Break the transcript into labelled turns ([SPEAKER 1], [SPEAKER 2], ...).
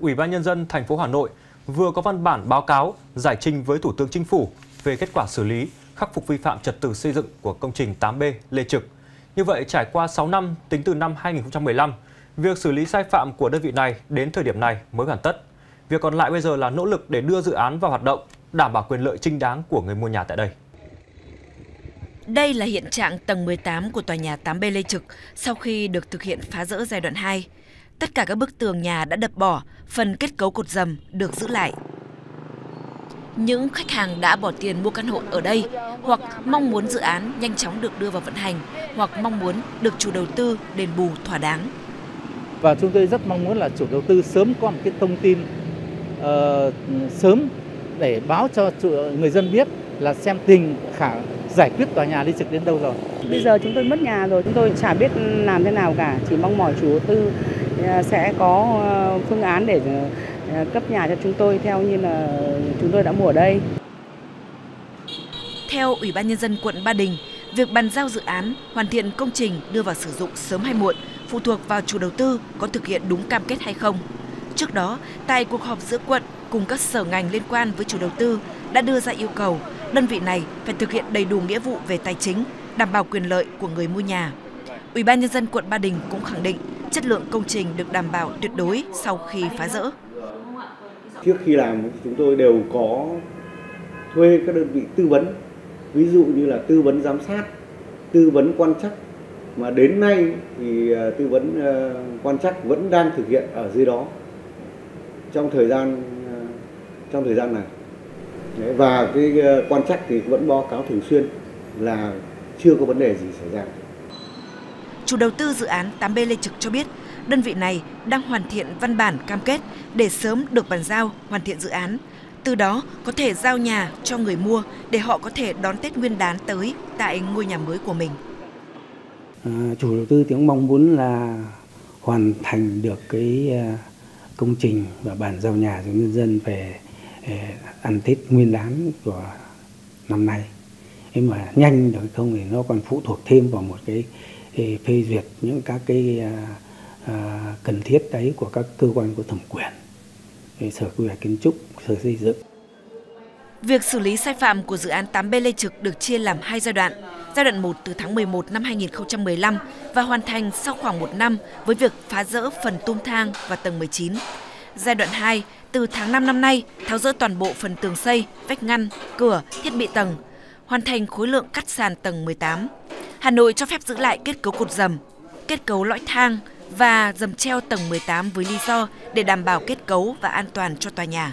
[SPEAKER 1] Ủy ban nhân dân thành phố Hà Nội vừa có văn bản báo cáo giải trình với Thủ tướng Chính phủ về kết quả xử lý khắc phục vi phạm trật tự xây dựng của công trình 8B Lê Trực. Như vậy, trải qua 6 năm tính từ năm 2015, việc xử lý sai phạm của đơn vị này đến thời điểm này mới hoàn tất. Việc còn lại bây giờ là nỗ lực để đưa dự án vào hoạt động, đảm bảo quyền lợi chính đáng của người mua nhà tại đây.
[SPEAKER 2] Đây là hiện trạng tầng 18 của tòa nhà 8B Lê Trực sau khi được thực hiện phá rỡ giai đoạn 2. Tất cả các bức tường nhà đã đập bỏ, phần kết cấu cột dầm được giữ lại. Những khách hàng đã bỏ tiền mua căn hộ ở đây hoặc mong muốn dự án nhanh chóng được đưa vào vận hành hoặc mong muốn được chủ đầu tư đền bù thỏa đáng.
[SPEAKER 3] Và chúng tôi rất mong muốn là chủ đầu tư sớm có một cái thông tin uh, sớm để báo cho người dân biết là xem tình khả giải quyết tòa nhà đi trực đến đâu rồi.
[SPEAKER 4] Bây giờ chúng tôi mất nhà rồi, chúng tôi chả biết làm thế nào cả, chỉ mong mỏi chủ đầu tư Ờ, sẽ có ờ, phương án để ờ, cấp nhà cho chúng tôi theo như là chúng tôi đã mua ở đây.
[SPEAKER 2] Theo Ủy ban Nhân dân quận Ba Đình, việc bàn giao dự án, hoàn thiện công trình đưa vào sử dụng sớm hay muộn phụ thuộc vào chủ đầu tư có thực hiện đúng cam kết hay không. Trước đó, tại cuộc họp giữa quận cùng các sở ngành liên quan với chủ đầu tư đã đưa ra yêu cầu đơn vị này phải thực hiện đầy đủ nghĩa vụ về tài chính, đảm bảo quyền lợi của người mua nhà. Ủy ban nhân dân quận Ba Đình cũng khẳng định chất lượng công trình được đảm bảo tuyệt đối sau khi phá rỡ.
[SPEAKER 5] Trước khi làm chúng tôi đều có thuê các đơn vị tư vấn, ví dụ như là tư vấn giám sát, tư vấn quan trắc mà đến nay thì à, tư vấn à, quan trắc vẫn đang thực hiện ở dưới đó trong thời gian à, trong thời gian này và cái quan trắc thì vẫn báo cáo thường xuyên là chưa có vấn đề gì xảy ra.
[SPEAKER 2] Chủ đầu tư dự án 8B Lê Trực cho biết, đơn vị này đang hoàn thiện văn bản cam kết để sớm được bàn giao hoàn thiện dự án. Từ đó có thể giao nhà cho người mua để họ có thể đón Tết Nguyên đán tới tại ngôi nhà mới của mình.
[SPEAKER 3] À, chủ đầu tư tiếng mong muốn là hoàn thành được cái à, công trình và bàn giao nhà cho nhân dân về à, ăn Tết Nguyên đán của năm nay. Nhưng mà nhanh được không thì nó còn phụ thuộc thêm vào một cái phê duyệt những các cái à, à, cần thiết đấy của các cơ quan có thẩm quyền, sở quy hoạch kiến trúc, sở xây dựng.
[SPEAKER 2] Việc xử lý sai phạm của dự án 8B Lê Trực được chia làm hai giai đoạn. Giai đoạn 1 từ tháng 11 năm 2015 và hoàn thành sau khoảng một năm với việc phá rỡ phần tung thang và tầng 19. Giai đoạn 2 từ tháng 5 năm nay tháo rỡ toàn bộ phần tường xây, vách ngăn, cửa, thiết bị tầng, hoàn thành khối lượng cắt sàn tầng 18. Hà Nội cho phép giữ lại kết cấu cột dầm, kết cấu lõi thang và dầm treo tầng 18 với lý do để đảm bảo kết cấu và an toàn cho tòa nhà.